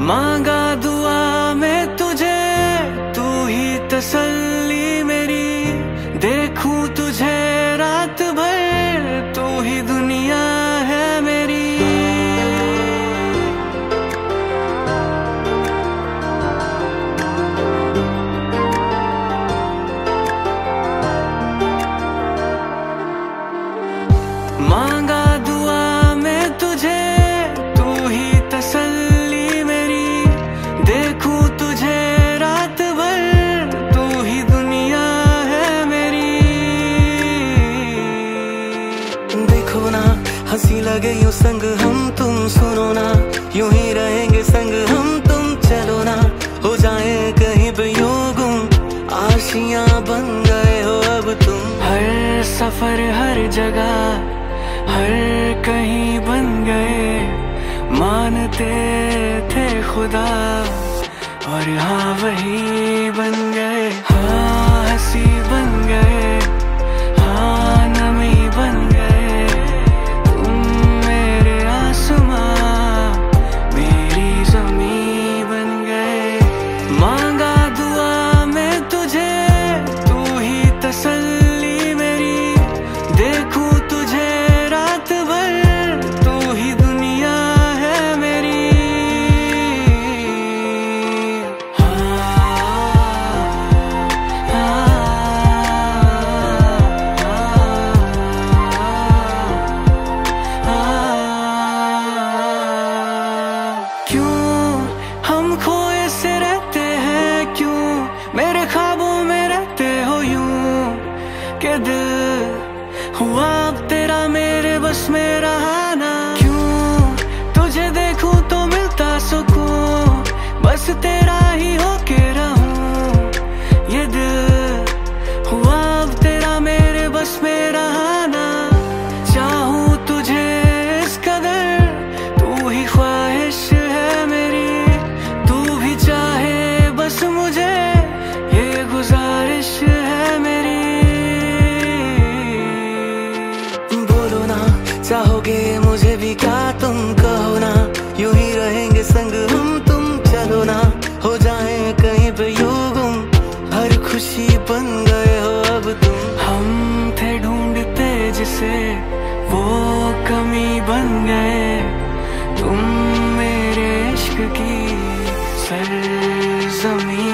मांगा दू लगे यूँ संग हम तुम सुनो ना, यूँ ही रहेंगे संग हम तुम चलो ना। हो जाए कहीं पे यूँ गुम, आशियाँ बन गए हो अब तुम। हर सफ़र, हर जगह, हर कहीं बन गए। मानते थे खुदा, और हाँ वही गए बस में रहा ना क्यों? तुझे देखूँ तो मिलता सुकून। बस तेरा ही होके मुझे भी क्या तुम कहो ना? यूँ ही रहेंगे संग हम, तुम चलो ना। हो जाए कहीं पे यूँ गुम। हर खुशी बन गए हो अब तुम। हम थे ढूंढते जिसे, वो कमी बन गए। तुम मेरे इश्क की सरजमी